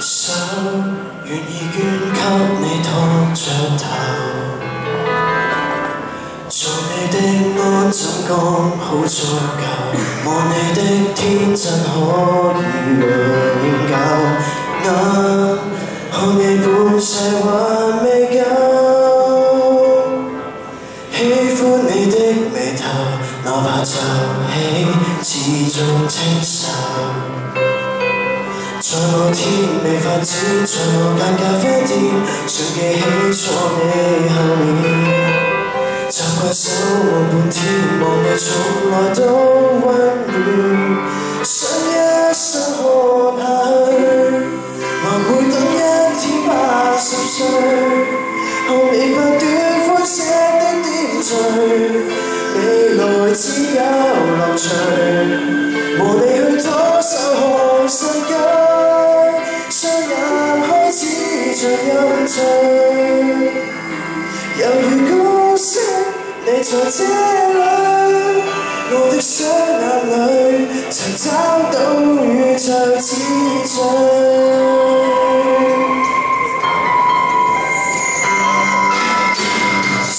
想願意捐給你拖着頭，做你的剛好足夠，望你的天真可以永久，眼看你半世還未夠，喜歡你的眉頭，哪怕皺起，始終清秀。在某天未發展，在某間咖啡店，想記起坐你後面，习惯守望半天，望你從來都溫暖，想一生看下去，還會等一天八十歲，看你不斷歡聲的點綴，未來只有樂趣，和你去左手看世界。雙眼開始像飲醉，猶如，在這裏，我的雙眼裏曾找到宇宙之最。心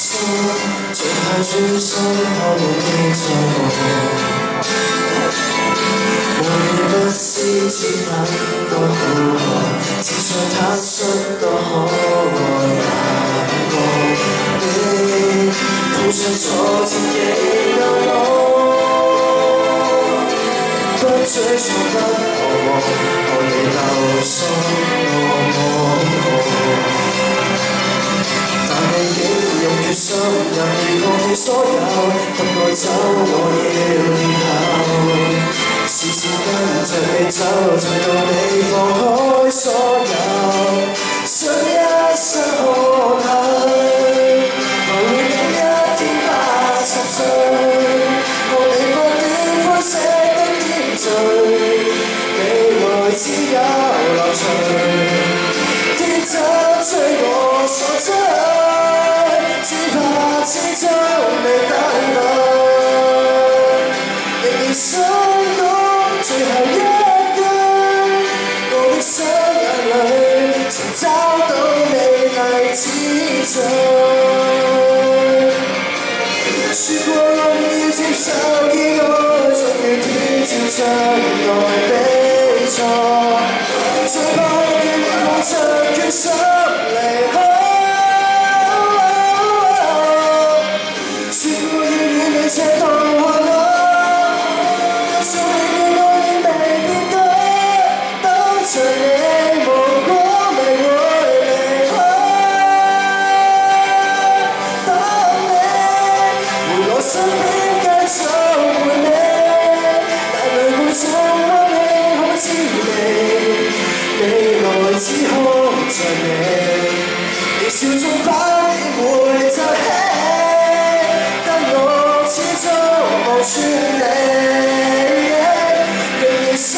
最怕專心看你的錯。和你不思之分碰上挫折亦有我，不追錯不彷徨，看你流心我我。但你竟用決心任意放棄所有，給我走我要跌後。視線跟着你走，直到你放开所有，樂趣，天真追我所追，只怕始終未等到。仍然想講最後一句，我的雙眼裏曾找到美麗之最。說過要接受意外，終於天照將你笑中但我始终望你令你想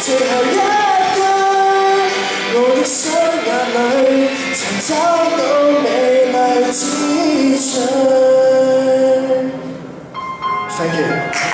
最后一句我的双眼里找到美丽之 thank you.